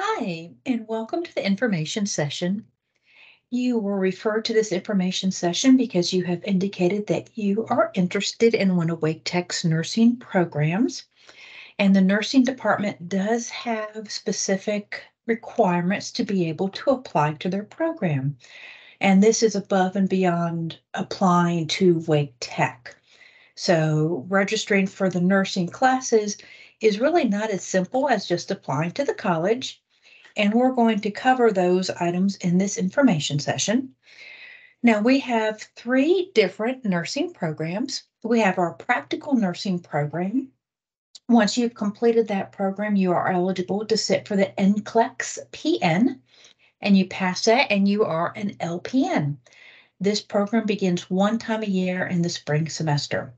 Hi, and welcome to the information session. You were referred to this information session because you have indicated that you are interested in one of Wake Tech's nursing programs. And the nursing department does have specific requirements to be able to apply to their program. And this is above and beyond applying to Wake Tech. So registering for the nursing classes is really not as simple as just applying to the college and we're going to cover those items in this information session. Now we have three different nursing programs. We have our practical nursing program. Once you've completed that program, you are eligible to sit for the NCLEX PN and you pass that and you are an LPN. This program begins one time a year in the spring semester.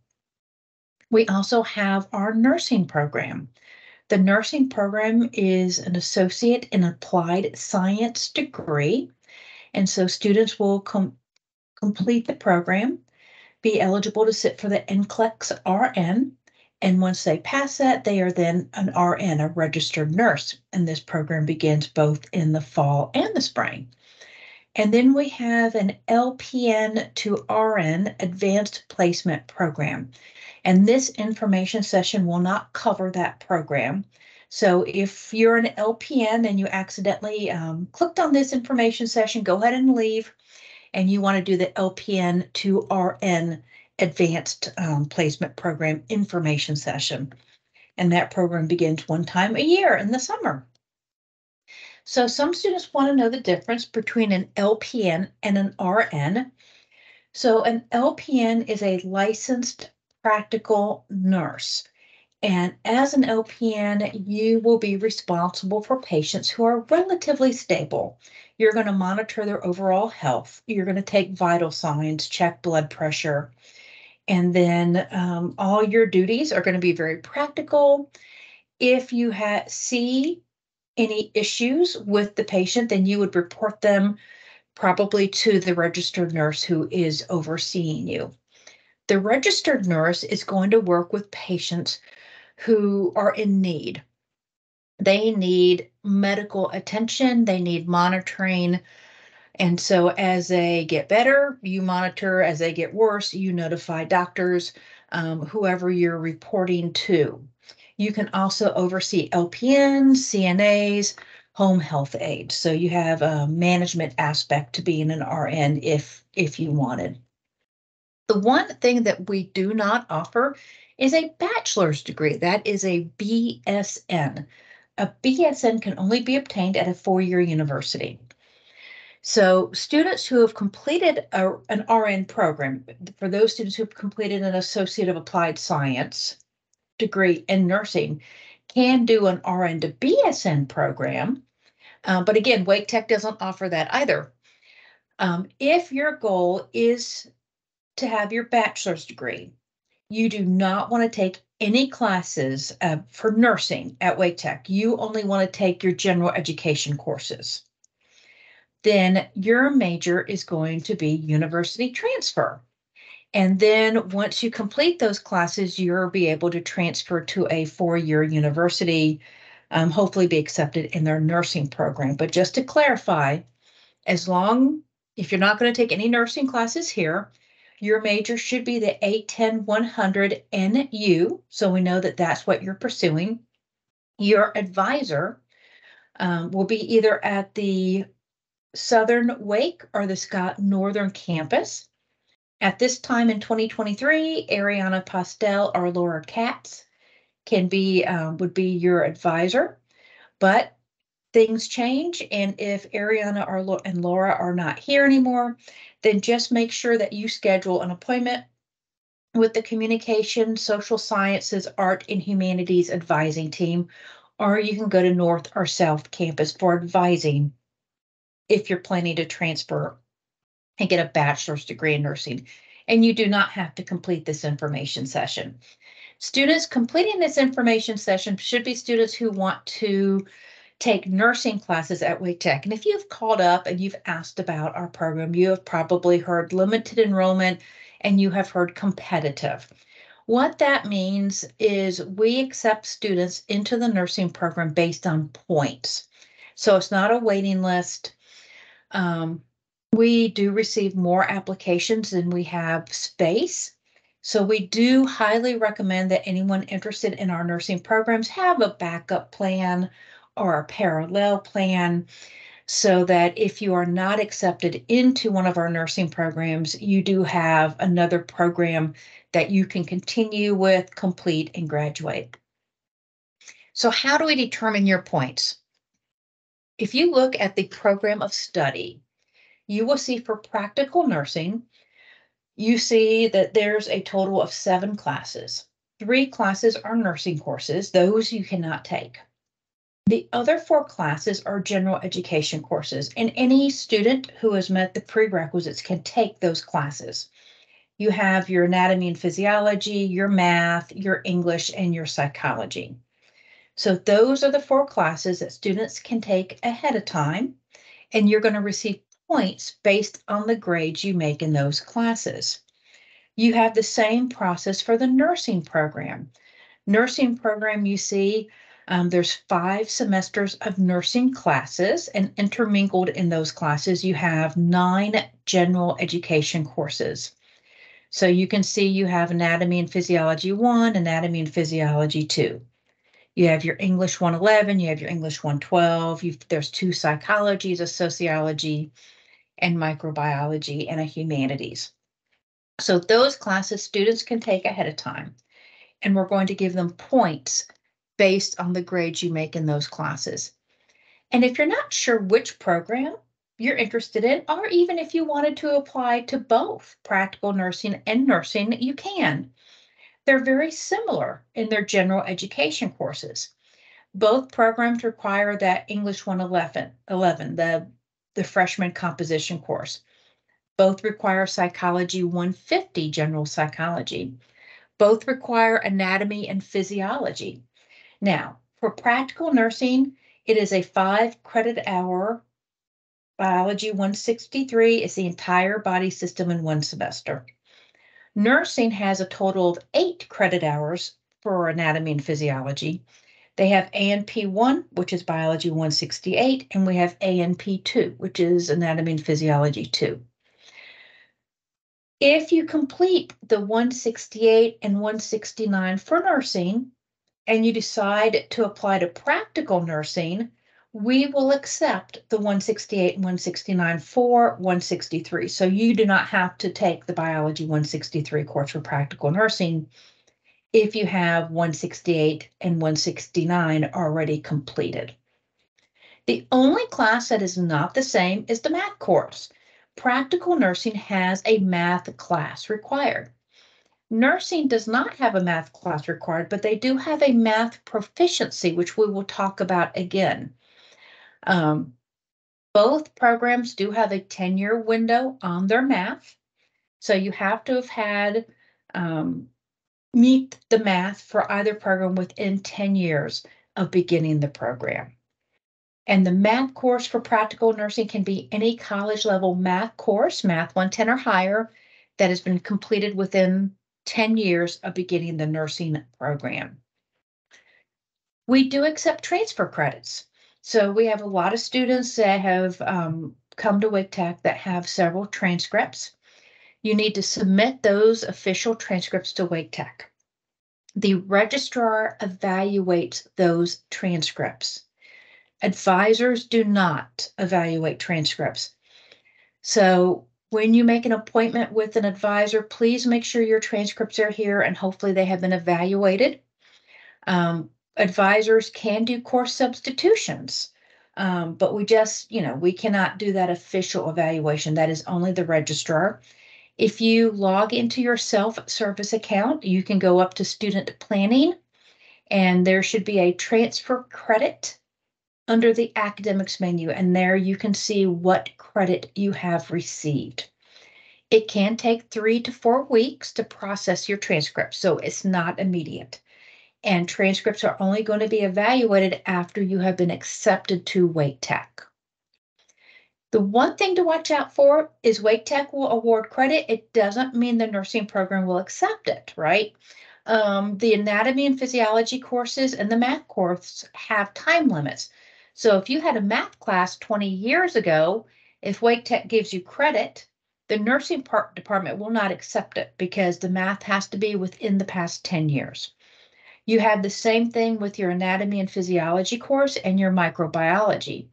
We also have our nursing program. The nursing program is an associate in applied science degree. And so students will com complete the program, be eligible to sit for the NCLEX RN. And once they pass that, they are then an RN, a registered nurse. And this program begins both in the fall and the spring. And then we have an LPN to RN advanced placement program. And this information session will not cover that program. So if you're an LPN and you accidentally um, clicked on this information session, go ahead and leave. And you want to do the LPN to RN advanced um, placement program information session. And that program begins one time a year in the summer. So some students want to know the difference between an LPN and an RN. So an LPN is a licensed practical nurse. And as an LPN, you will be responsible for patients who are relatively stable. You're going to monitor their overall health. You're going to take vital signs, check blood pressure. And then um, all your duties are going to be very practical. If you see any issues with the patient, then you would report them probably to the registered nurse who is overseeing you. The registered nurse is going to work with patients who are in need. They need medical attention, they need monitoring. And so as they get better, you monitor. As they get worse, you notify doctors, um, whoever you're reporting to. You can also oversee LPNs, CNAs, home health aides. So you have a management aspect to being an RN if if you wanted. The one thing that we do not offer is a bachelor's degree. That is a BSN. A BSN can only be obtained at a four-year university. So students who have completed a, an RN program, for those students who have completed an Associate of Applied Science degree in nursing, can do an RN to BSN program. Uh, but again, Wake Tech doesn't offer that either. Um, if your goal is to have your bachelor's degree, you do not want to take any classes uh, for nursing at Wake Tech. You only want to take your general education courses. Then your major is going to be university transfer. And then once you complete those classes, you'll be able to transfer to a four-year university, um, hopefully be accepted in their nursing program. But just to clarify, as long, if you're not going to take any nursing classes here, your major should be the 810 100 NU, so we know that that's what you're pursuing. Your advisor um, will be either at the Southern Wake or the Scott Northern campus. At this time in 2023, Ariana Postel or Laura Katz can be um, would be your advisor, but things change, and if Ariana or and Laura are not here anymore, then just make sure that you schedule an appointment with the Communication, Social Sciences, Art, and Humanities advising team, or you can go to North or South Campus for advising if you're planning to transfer and get a bachelor's degree in nursing. And you do not have to complete this information session. Students completing this information session should be students who want to take nursing classes at Wake Tech. And if you've called up and you've asked about our program, you have probably heard limited enrollment and you have heard competitive. What that means is we accept students into the nursing program based on points. So it's not a waiting list. Um, we do receive more applications than we have space. So we do highly recommend that anyone interested in our nursing programs have a backup plan or a parallel plan so that if you are not accepted into one of our nursing programs, you do have another program that you can continue with, complete, and graduate. So how do we determine your points? If you look at the program of study, you will see for practical nursing, you see that there's a total of seven classes. Three classes are nursing courses, those you cannot take. The other four classes are general education courses, and any student who has met the prerequisites can take those classes. You have your anatomy and physiology, your math, your English, and your psychology. So those are the four classes that students can take ahead of time, and you're going to receive points based on the grades you make in those classes. You have the same process for the nursing program. Nursing program, you see, um, there's five semesters of nursing classes, and intermingled in those classes, you have nine general education courses. So you can see you have Anatomy and Physiology 1, Anatomy and Physiology 2. You have your English 111, you have your English 112, you've, there's two psychologies, a sociology and microbiology, and a humanities. So those classes students can take ahead of time, and we're going to give them points based on the grades you make in those classes. And if you're not sure which program you're interested in, or even if you wanted to apply to both practical nursing and nursing, you can. They're very similar in their general education courses. Both programs require that English 111, 11, the, the freshman composition course. Both require Psychology 150, general psychology. Both require anatomy and physiology. Now, for practical nursing, it is a five credit hour biology 163 is the entire body system in one semester. Nursing has a total of eight credit hours for anatomy and physiology. They have ANP1, which is biology 168, and we have ANP2, which is anatomy and physiology 2. If you complete the 168 and 169 for nursing, and you decide to apply to practical nursing, we will accept the 168 and 169 for 163. So you do not have to take the biology 163 course for practical nursing if you have 168 and 169 already completed. The only class that is not the same is the math course. Practical nursing has a math class required. Nursing does not have a math class required, but they do have a math proficiency, which we will talk about again. Um, both programs do have a 10 year window on their math. So you have to have had um, meet the math for either program within 10 years of beginning the program. And the math course for practical nursing can be any college level math course, Math 110 or higher, that has been completed within 10 years of beginning the nursing program. We do accept transfer credits. So we have a lot of students that have um, come to Tech that have several transcripts. You need to submit those official transcripts to Wake Tech. The registrar evaluates those transcripts. Advisors do not evaluate transcripts. So when you make an appointment with an advisor, please make sure your transcripts are here and hopefully they have been evaluated. Um, advisors can do course substitutions, um, but we just, you know, we cannot do that official evaluation. That is only the registrar. If you log into your self-service account, you can go up to student planning and there should be a transfer credit under the academics menu, and there you can see what credit you have received. It can take three to four weeks to process your transcript, so it's not immediate. And transcripts are only going to be evaluated after you have been accepted to Wake Tech. The one thing to watch out for is Wake Tech will award credit. It doesn't mean the nursing program will accept it, right? Um, the anatomy and physiology courses and the math course have time limits. So if you had a math class 20 years ago, if Wake Tech gives you credit, the nursing part department will not accept it because the math has to be within the past 10 years. You have the same thing with your anatomy and physiology course and your microbiology.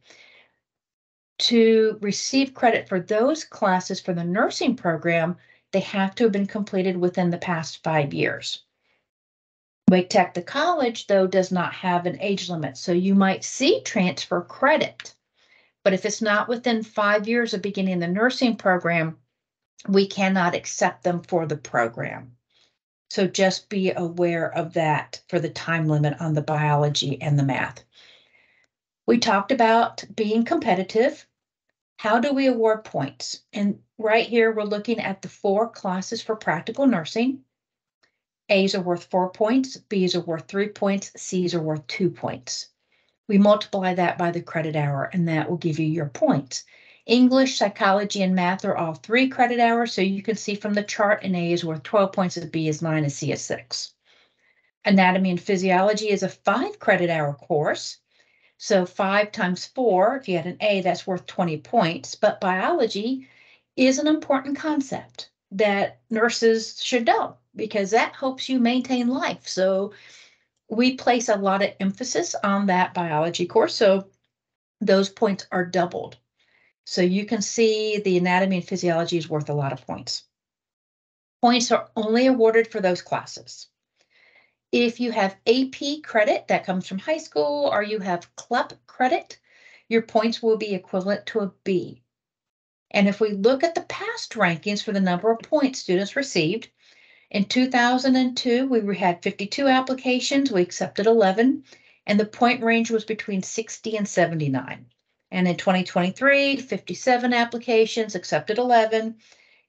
To receive credit for those classes for the nursing program, they have to have been completed within the past five years. Wake Tech, the college, though, does not have an age limit, so you might see transfer credit. But if it's not within five years of beginning the nursing program, we cannot accept them for the program. So just be aware of that for the time limit on the biology and the math. We talked about being competitive. How do we award points? And right here, we're looking at the four classes for practical nursing. A's are worth four points, B's are worth three points, C's are worth two points. We multiply that by the credit hour and that will give you your points. English, psychology, and math are all three credit hours, so you can see from the chart an A is worth 12 points, a B is nine, a C is six. Anatomy and physiology is a five credit hour course. So five times four, if you had an A, that's worth 20 points, but biology is an important concept that nurses should know because that helps you maintain life. So we place a lot of emphasis on that biology course. So those points are doubled. So you can see the anatomy and physiology is worth a lot of points. Points are only awarded for those classes. If you have AP credit that comes from high school or you have CLEP credit, your points will be equivalent to a B. And if we look at the past rankings for the number of points students received, in 2002, we had 52 applications, we accepted 11, and the point range was between 60 and 79. And in 2023, 57 applications, accepted 11,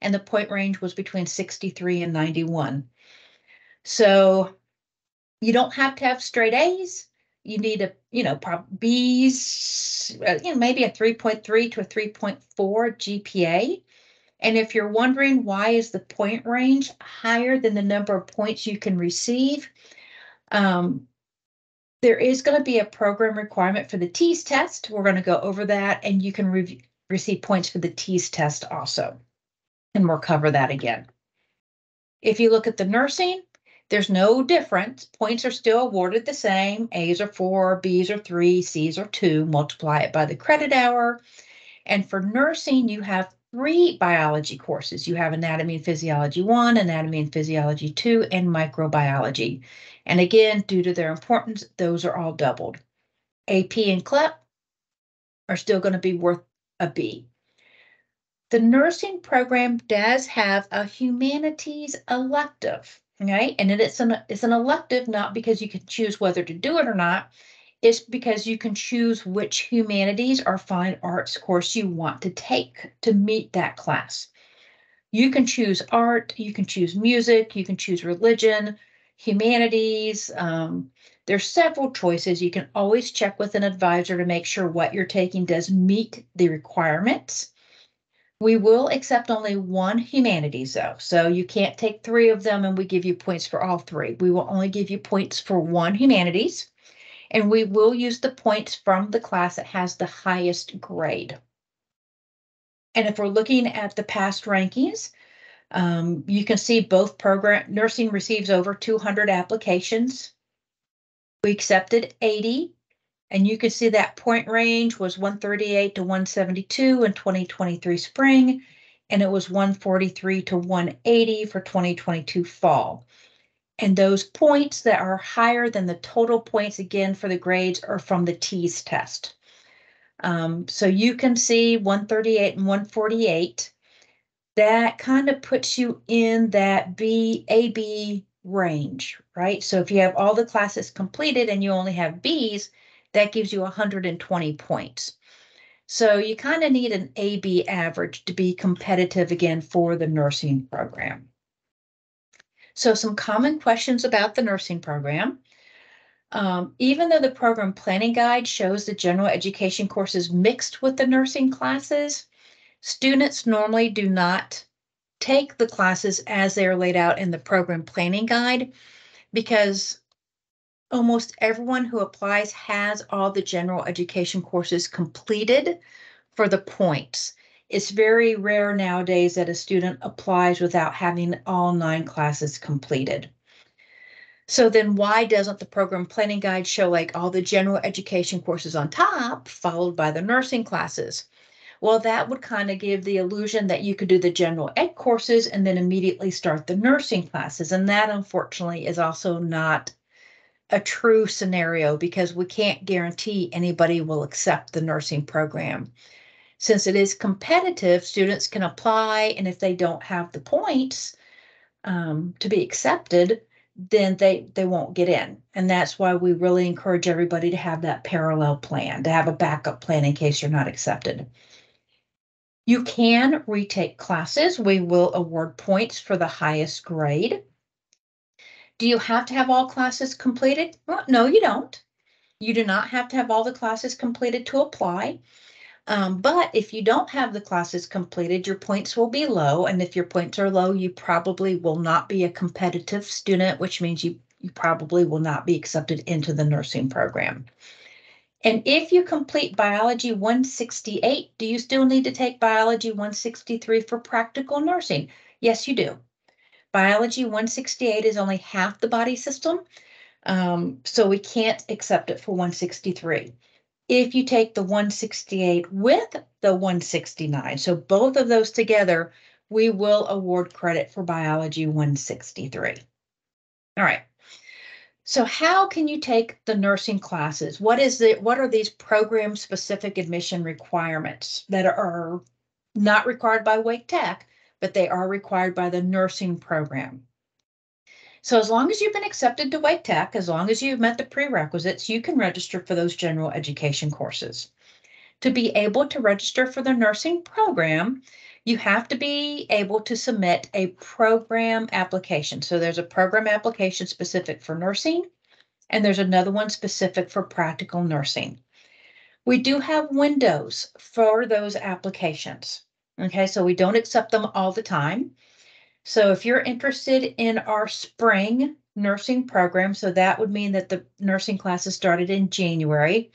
and the point range was between 63 and 91. So you don't have to have straight A's. You need a, you know, B's, uh, you know, maybe a 3.3 to a 3.4 GPA. And if you're wondering why is the point range higher than the number of points you can receive, um, there is going to be a program requirement for the TEAS test. We're going to go over that and you can re receive points for the TEAS test also. And we'll cover that again. If you look at the nursing, there's no difference. Points are still awarded the same. A's are four, B's are three, C's are two. Multiply it by the credit hour. And for nursing, you have three biology courses. You have anatomy and physiology one, anatomy and physiology two, and microbiology. And again, due to their importance, those are all doubled. AP and CLEP are still going to be worth a B. The nursing program does have a humanities elective, right? And it's an, it's an elective not because you can choose whether to do it or not, It's because you can choose which humanities or fine arts course you want to take to meet that class. You can choose art, you can choose music, you can choose religion, humanities. Um, there's several choices. You can always check with an advisor to make sure what you're taking does meet the requirements. We will accept only one humanities though, so you can't take three of them and we give you points for all three. We will only give you points for one humanities and we will use the points from the class that has the highest grade. And if we're looking at the past rankings, um, you can see both program nursing receives over 200 applications. We accepted 80, and you can see that point range was 138 to 172 in 2023 spring, and it was 143 to 180 for 2022 fall. And those points that are higher than the total points, again, for the grades are from the TEAS test. Um, so you can see 138 and 148. That kind of puts you in that B, AB range, right? So if you have all the classes completed and you only have Bs, that gives you 120 points. So you kind of need an AB average to be competitive again for the nursing program. So some common questions about the nursing program. Um, even though the program planning guide shows the general education courses mixed with the nursing classes, students normally do not take the classes as they are laid out in the program planning guide because almost everyone who applies has all the general education courses completed for the points. It's very rare nowadays that a student applies without having all nine classes completed. So then why doesn't the program planning guide show like all the general education courses on top, followed by the nursing classes? Well, that would kind of give the illusion that you could do the general ed courses and then immediately start the nursing classes. And that unfortunately is also not a true scenario because we can't guarantee anybody will accept the nursing program. Since it is competitive, students can apply, and if they don't have the points um, to be accepted, then they they won't get in. And that's why we really encourage everybody to have that parallel plan, to have a backup plan in case you're not accepted. You can retake classes. We will award points for the highest grade. Do you have to have all classes completed? Well, no, you don't. You do not have to have all the classes completed to apply. Um, but if you don't have the classes completed, your points will be low. And if your points are low, you probably will not be a competitive student, which means you, you probably will not be accepted into the nursing program. And if you complete Biology 168, do you still need to take Biology 163 for practical nursing? Yes, you do. Biology 168 is only half the body system, um, so we can't accept it for 163. If you take the 168 with the 169, so both of those together, we will award credit for Biology 163. All right. So how can you take the nursing classes? What is the what are these program specific admission requirements that are not required by Wake Tech, but they are required by the nursing program. So as long as you've been accepted to Wake Tech, as long as you've met the prerequisites, you can register for those general education courses. To be able to register for the nursing program, you have to be able to submit a program application. So there's a program application specific for nursing, and there's another one specific for practical nursing. We do have windows for those applications. Okay, so we don't accept them all the time. So if you're interested in our spring nursing program, so that would mean that the nursing classes started in January.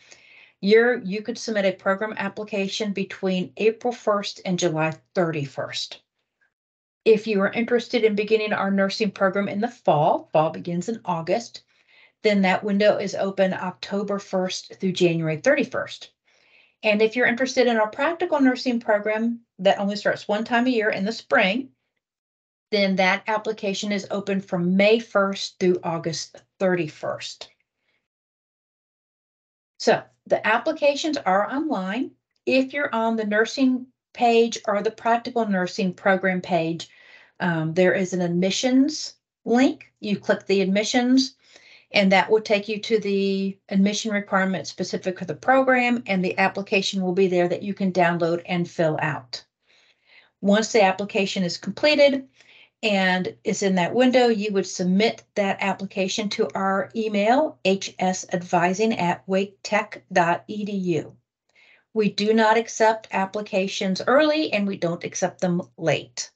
You're, you could submit a program application between April 1st and July 31st. If you are interested in beginning our nursing program in the fall, fall begins in August, then that window is open October 1st through January 31st. And if you're interested in our practical nursing program that only starts one time a year in the spring, then that application is open from May 1st through August 31st. So the applications are online. If you're on the nursing page or the practical nursing program page, um, there is an admissions link. You click the admissions and that will take you to the admission requirements specific for the program and the application will be there that you can download and fill out. Once the application is completed and is in that window, you would submit that application to our email, hsadvising at waketech.edu. We do not accept applications early and we don't accept them late.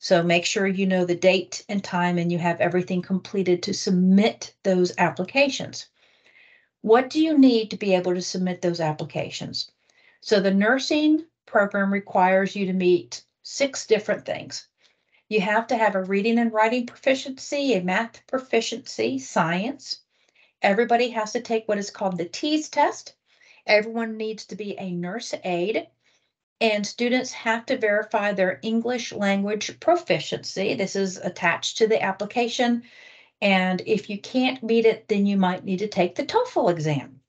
So make sure you know the date and time and you have everything completed to submit those applications. What do you need to be able to submit those applications? So the nursing program requires you to meet six different things. You have to have a reading and writing proficiency, a math proficiency, science. Everybody has to take what is called the TEAS test. Everyone needs to be a nurse aide and students have to verify their English language proficiency. This is attached to the application. And if you can't meet it, then you might need to take the TOEFL exam.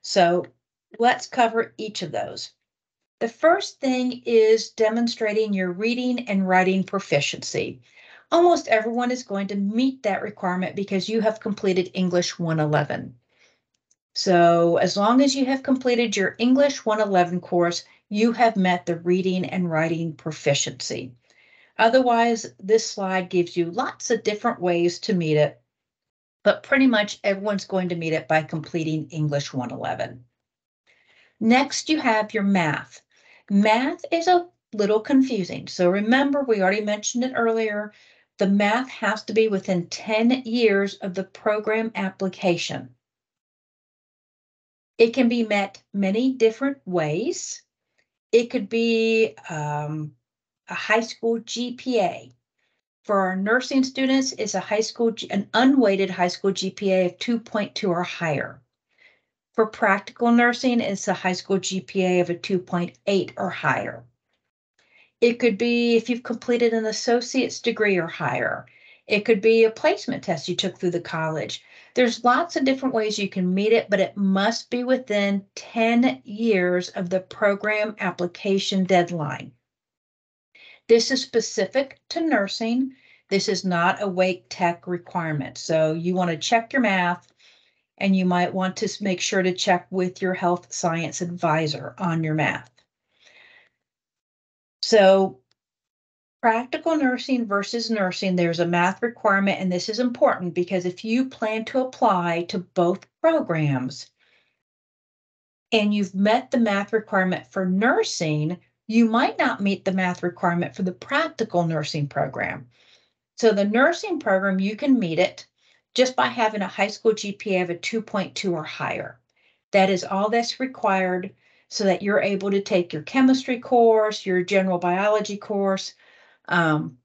So let's cover each of those. The first thing is demonstrating your reading and writing proficiency. Almost everyone is going to meet that requirement because you have completed English 111. So as long as you have completed your English 111 course, you have met the reading and writing proficiency. Otherwise, this slide gives you lots of different ways to meet it, but pretty much everyone's going to meet it by completing English 111. Next, you have your math. Math is a little confusing. So remember, we already mentioned it earlier, the math has to be within 10 years of the program application. It can be met many different ways. It could be um, a high school GPA. For our nursing students, is a high school, an unweighted high school GPA of 2.2 or higher. For practical nursing, it's a high school GPA of a 2.8 or higher. It could be if you've completed an associate's degree or higher. It could be a placement test you took through the college. There's lots of different ways you can meet it, but it must be within 10 years of the program application deadline. This is specific to nursing. This is not a Wake Tech requirement. So you want to check your math and you might want to make sure to check with your health science advisor on your math. So practical nursing versus nursing, there's a math requirement, and this is important because if you plan to apply to both programs and you've met the math requirement for nursing, you might not meet the math requirement for the practical nursing program. So the nursing program, you can meet it just by having a high school GPA of a 2.2 or higher. That is all that's required so that you're able to take your chemistry course, your general biology course. Um,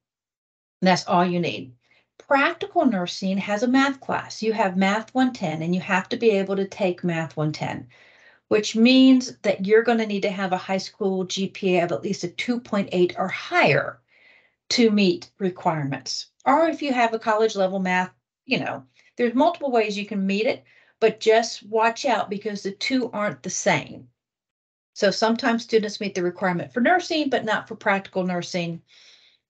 that's all you need. Practical nursing has a math class. You have Math 110, and you have to be able to take Math 110, which means that you're going to need to have a high school GPA of at least a 2.8 or higher to meet requirements. Or if you have a college level math, you know, there's multiple ways you can meet it, but just watch out because the two aren't the same. So sometimes students meet the requirement for nursing, but not for practical nursing.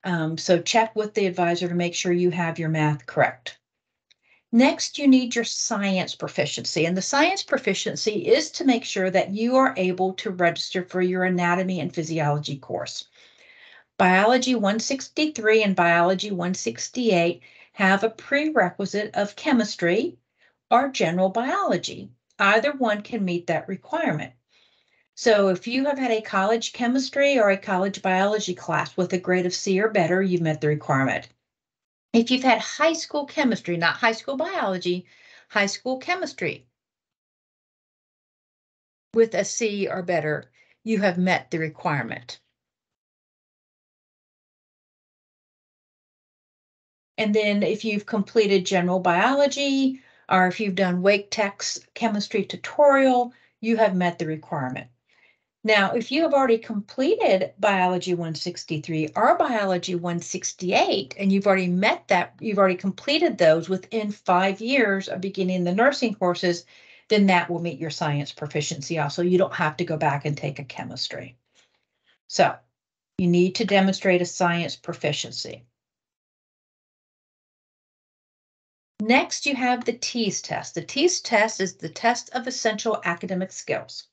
Um, so check with the advisor to make sure you have your math correct. Next, you need your science proficiency. And the science proficiency is to make sure that you are able to register for your anatomy and physiology course. Biology 163 and Biology 168 have a prerequisite of chemistry or general biology. Either one can meet that requirement. So if you have had a college chemistry or a college biology class with a grade of C or better, you've met the requirement. If you've had high school chemistry, not high school biology, high school chemistry with a C or better, you have met the requirement. And then if you've completed general biology, or if you've done Wake Tech's chemistry tutorial, you have met the requirement. Now, if you have already completed Biology 163 or Biology 168, and you've already met that, you've already completed those within five years of beginning the nursing courses, then that will meet your science proficiency also. You don't have to go back and take a chemistry. So you need to demonstrate a science proficiency. Next, you have the TEAS test. The TEAS test is the test of essential academic skills.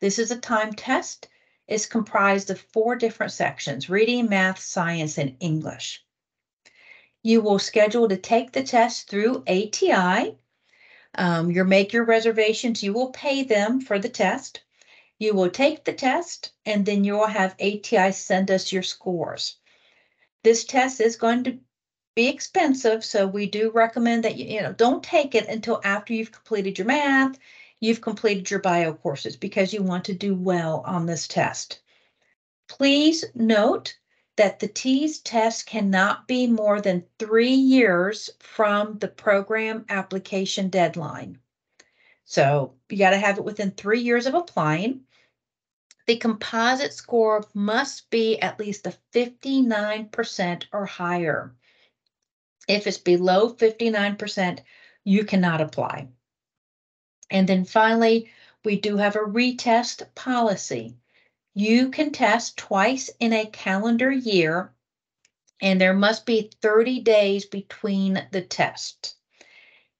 This is a time test. It's comprised of four different sections, reading, math, science, and English. You will schedule to take the test through ATI. Um, you make your reservations, you will pay them for the test. You will take the test and then you will have ATI send us your scores. This test is going to be expensive, so we do recommend that you, you know, don't take it until after you've completed your math you've completed your bio courses because you want to do well on this test. Please note that the TEAS test cannot be more than three years from the program application deadline. So you got to have it within three years of applying. The composite score must be at least a 59% or higher. If it's below 59%, you cannot apply. And then finally, we do have a retest policy. You can test twice in a calendar year, and there must be 30 days between the tests.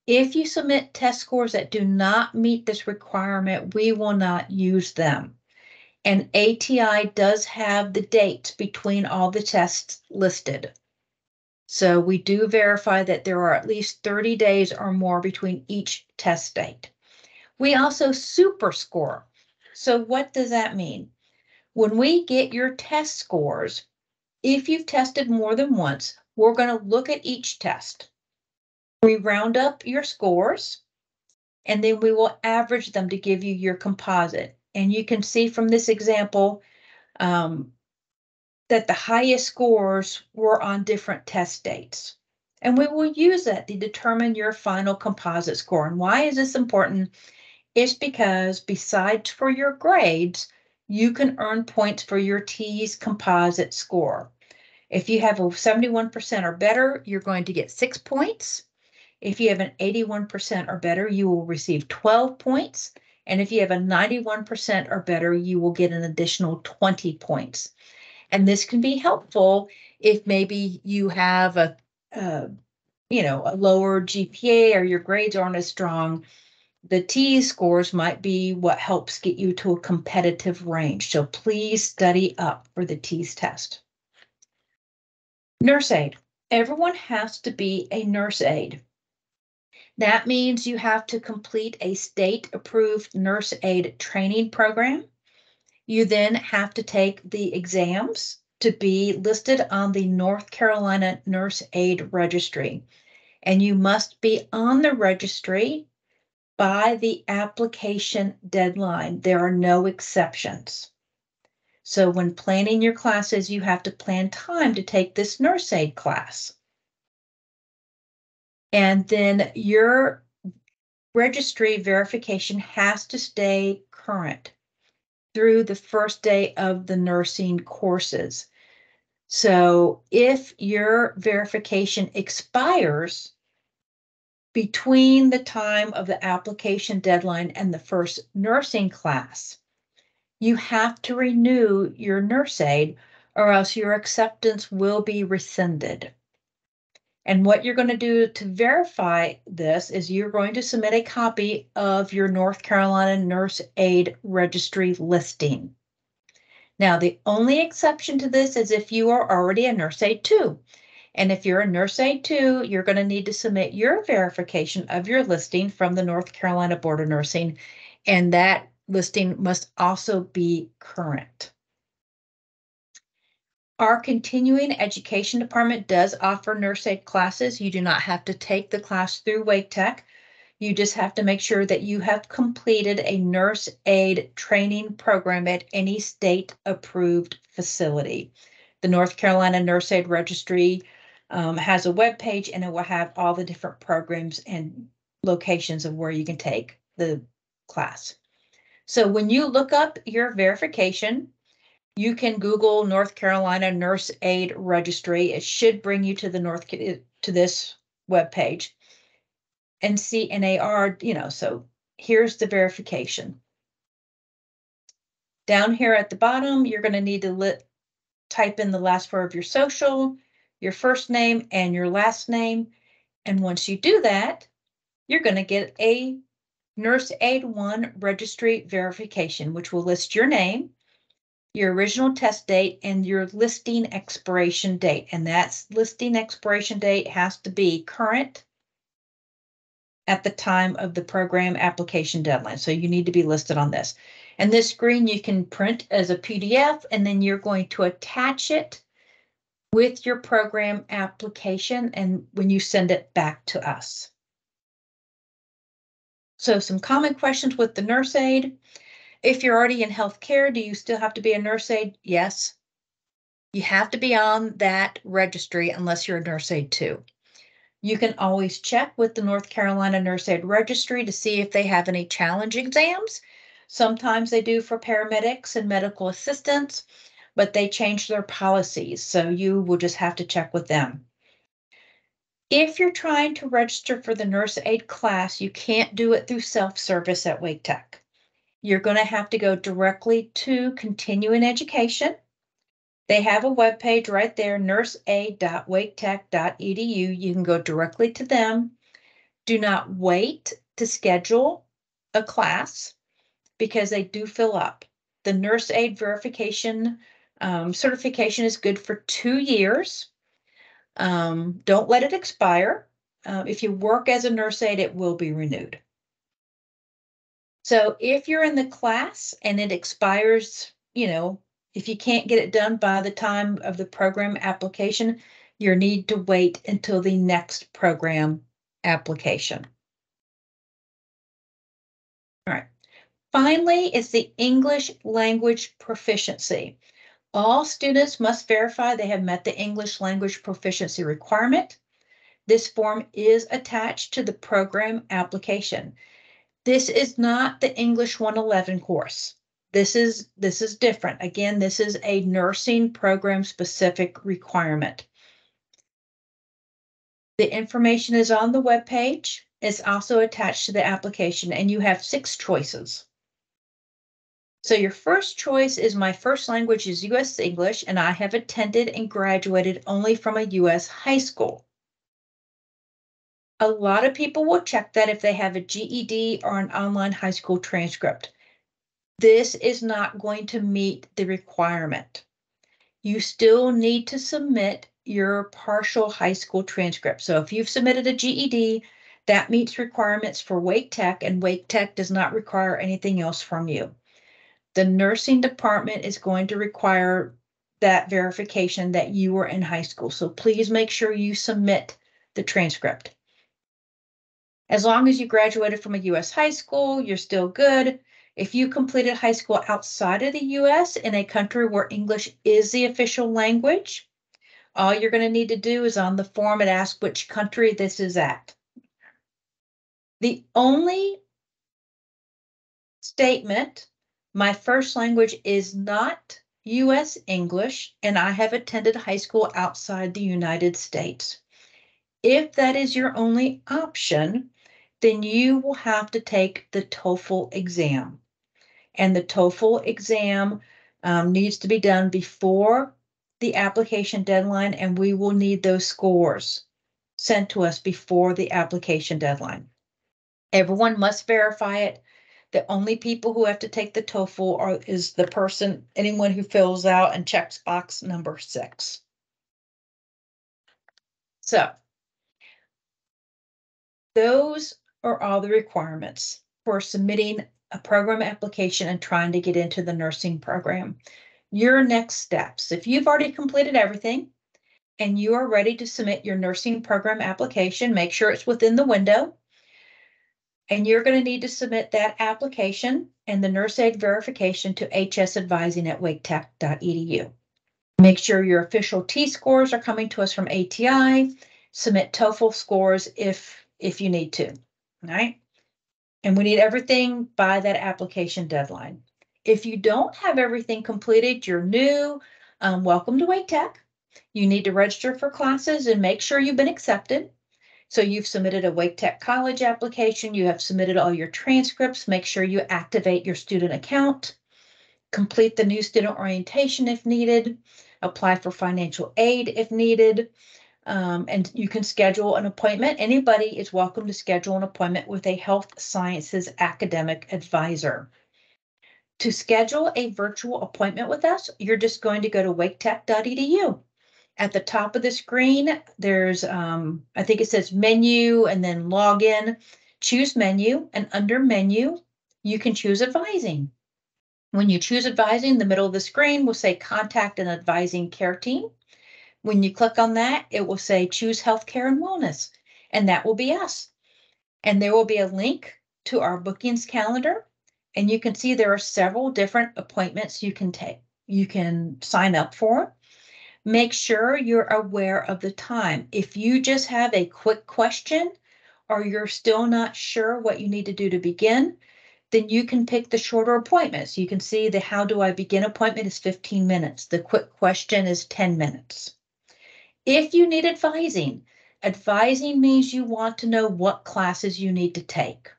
If you submit test scores that do not meet this requirement, we will not use them. And ATI does have the dates between all the tests listed. So we do verify that there are at least 30 days or more between each test date. We also super score. So what does that mean? When we get your test scores, if you've tested more than once, we're going to look at each test. We round up your scores and then we will average them to give you your composite. And you can see from this example um, that the highest scores were on different test dates. And we will use that to determine your final composite score. And why is this important? It's because besides for your grades, you can earn points for your TEAS composite score. If you have a 71% or better, you're going to get six points. If you have an 81% or better, you will receive 12 points. And if you have a 91% or better, you will get an additional 20 points. And this can be helpful if maybe you have a, a you know, a lower GPA or your grades aren't as strong. The TEAS scores might be what helps get you to a competitive range. So please study up for the TEAS test. Nurse aide. Everyone has to be a nurse aide. That means you have to complete a state approved nurse aide training program. You then have to take the exams to be listed on the North Carolina Nurse Aide Registry. And you must be on the registry by the application deadline. There are no exceptions. So when planning your classes, you have to plan time to take this nurse aide class. And then your registry verification has to stay current through the first day of the nursing courses. So if your verification expires between the time of the application deadline and the first nursing class, you have to renew your nurse aide or else your acceptance will be rescinded. And what you're going to do to verify this is you're going to submit a copy of your North Carolina Nurse Aide Registry listing. Now, the only exception to this is if you are already a Nurse Aide 2. And if you're a Nurse Aide 2, you're going to need to submit your verification of your listing from the North Carolina Board of Nursing, and that listing must also be current. Our continuing education department does offer nurse aide classes. You do not have to take the class through Wake Tech. You just have to make sure that you have completed a nurse aide training program at any state approved facility. The North Carolina Nurse Aide Registry um, has a web page and it will have all the different programs and locations of where you can take the class. So when you look up your verification, you can Google North Carolina Nurse Aide Registry. It should bring you to the North to this web page. And CNAR, you know, so here's the verification. Down here at the bottom, you're going to need to type in the last four of your social, your first name, and your last name. And once you do that, you're going to get a Nurse Aide 1 registry verification, which will list your name, your original test date and your listing expiration date. And that listing expiration date has to be current at the time of the program application deadline. So you need to be listed on this. And this screen you can print as a PDF and then you're going to attach it with your program application and when you send it back to us. So some common questions with the nurse aide. If you're already in healthcare, do you still have to be a nurse aide? Yes. You have to be on that registry unless you're a nurse aide 2. You can always check with the North Carolina Nurse Aide Registry to see if they have any challenge exams. Sometimes they do for paramedics and medical assistants, but they change their policies, so you will just have to check with them. If you're trying to register for the nurse aide class, you can't do it through self-service at Wake Tech you're going to have to go directly to continuing education. They have a web page right there, nurseaide.waketech.edu. You can go directly to them. Do not wait to schedule a class because they do fill up. The nurse aide verification um, certification is good for two years. Um, don't let it expire. Uh, if you work as a nurse aide, it will be renewed. So if you're in the class and it expires, you know, if you can't get it done by the time of the program application, you need to wait until the next program application. All right. Finally, is the English language proficiency. All students must verify they have met the English language proficiency requirement. This form is attached to the program application. This is not the English 111 course. This is this is different. Again, this is a nursing program specific requirement. The information is on the web page. It's also attached to the application and you have six choices. So your first choice is my first language is US English and I have attended and graduated only from a US high school. A lot of people will check that if they have a GED or an online high school transcript. This is not going to meet the requirement. You still need to submit your partial high school transcript. So if you've submitted a GED, that meets requirements for Wake Tech and Wake Tech does not require anything else from you. The nursing department is going to require that verification that you were in high school. So please make sure you submit the transcript. As long as you graduated from a US high school, you're still good. If you completed high school outside of the US in a country where English is the official language, all you're going to need to do is on the form it asks which country this is at. The only statement, my first language is not US English, and I have attended high school outside the United States. If that is your only option, then you will have to take the TOEFL exam. And the TOEFL exam um, needs to be done before the application deadline, and we will need those scores sent to us before the application deadline. Everyone must verify it. The only people who have to take the TOEFL are, is the person, anyone who fills out and checks box number six. So those are all the requirements for submitting a program application and trying to get into the nursing program. Your next steps, if you've already completed everything and you are ready to submit your nursing program application, make sure it's within the window. And you're going to need to submit that application and the nurse aide verification to hsadvising at waketech.edu. Make sure your official TEAS scores are coming to us from ATI. Submit TOEFL scores if if you need to right? And we need everything by that application deadline. If you don't have everything completed, you're new, um, welcome to Wake Tech. You need to register for classes and make sure you've been accepted. So you've submitted a Wake Tech College application, you have submitted all your transcripts, make sure you activate your student account, complete the new student orientation if needed, apply for financial aid if needed, um, and you can schedule an appointment. Anybody is welcome to schedule an appointment with a health sciences academic advisor. To schedule a virtual appointment with us, you're just going to go to waketech.edu. At the top of the screen, there's, um, I think it says menu and then login. Choose menu, and under menu, you can choose advising. When you choose advising, the middle of the screen will say contact an advising care team. When you click on that, it will say choose healthcare and wellness, and that will be us. And there will be a link to our bookings calendar. And you can see there are several different appointments you can take. You can sign up for. Make sure you're aware of the time. If you just have a quick question or you're still not sure what you need to do to begin, then you can pick the shorter appointments. You can see the how do I begin appointment is 15 minutes. The quick question is 10 minutes. If you need advising, advising means you want to know what classes you need to take.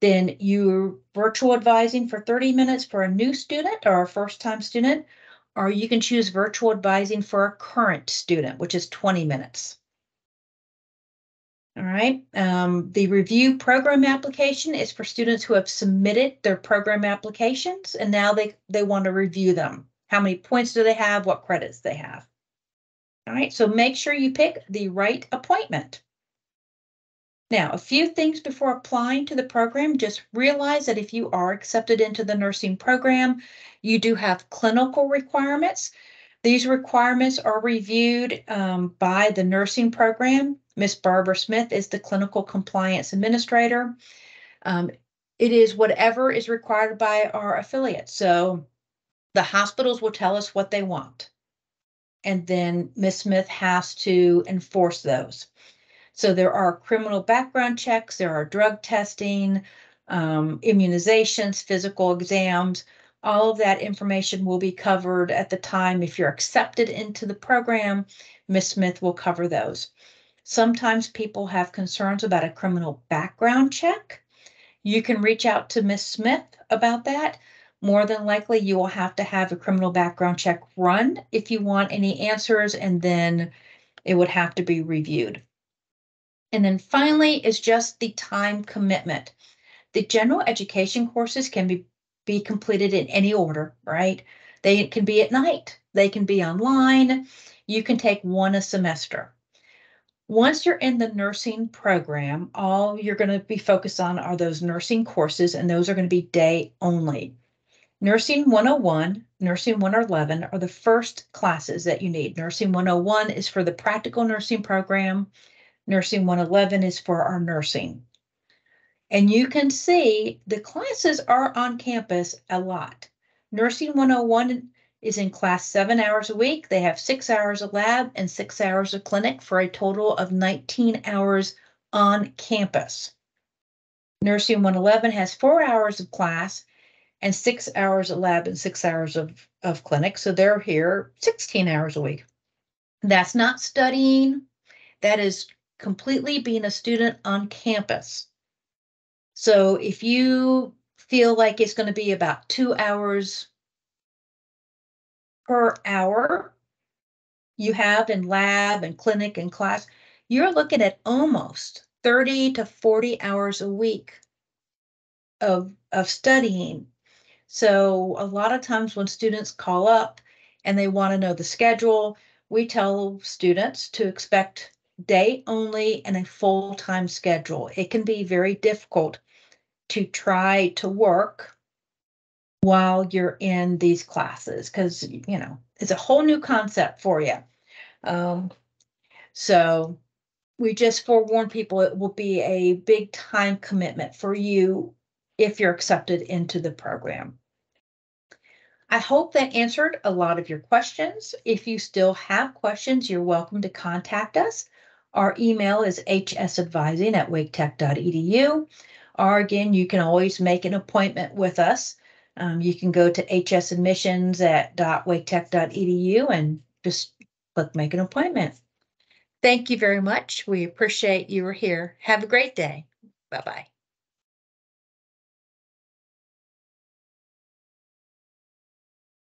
Then you're virtual advising for 30 minutes for a new student or a first time student, or you can choose virtual advising for a current student, which is 20 minutes. All right, um, the review program application is for students who have submitted their program applications and now they, they want to review them. How many points do they have? What credits they have? All right, so make sure you pick the right appointment. Now, a few things before applying to the program, just realize that if you are accepted into the nursing program, you do have clinical requirements. These requirements are reviewed um, by the nursing program. Miss Barbara Smith is the clinical compliance administrator. Um, it is whatever is required by our affiliate. So the hospitals will tell us what they want. And then Ms. Smith has to enforce those. So there are criminal background checks, there are drug testing, um, immunizations, physical exams. All of that information will be covered at the time. If you're accepted into the program, Ms. Smith will cover those. Sometimes people have concerns about a criminal background check. You can reach out to Ms. Smith about that. More than likely, you will have to have a criminal background check run if you want any answers, and then it would have to be reviewed. And then finally is just the time commitment. The general education courses can be, be completed in any order, right? They can be at night, they can be online. You can take one a semester. Once you're in the nursing program, all you're going to be focused on are those nursing courses, and those are going to be day only. Nursing 101, Nursing 111 are the first classes that you need. Nursing 101 is for the practical nursing program. Nursing 111 is for our nursing. And you can see the classes are on campus a lot. Nursing 101 is in class seven hours a week. They have six hours of lab and six hours of clinic for a total of 19 hours on campus. Nursing 111 has four hours of class and six hours of lab and six hours of, of clinic. So they're here 16 hours a week. That's not studying. That is completely being a student on campus. So if you feel like it's going to be about two hours per hour you have in lab and clinic and class, you're looking at almost 30 to 40 hours a week of, of studying. So a lot of times when students call up and they want to know the schedule, we tell students to expect day only and a full time schedule. It can be very difficult to try to work while you're in these classes because, you know, it's a whole new concept for you. Um, so we just forewarn people it will be a big time commitment for you if you're accepted into the program. I hope that answered a lot of your questions. If you still have questions, you're welcome to contact us. Our email is hsadvising at waketech.edu. Or again, you can always make an appointment with us. Um, you can go to hsadmissions at waketech.edu and just click make an appointment. Thank you very much. We appreciate you are here. Have a great day. Bye bye.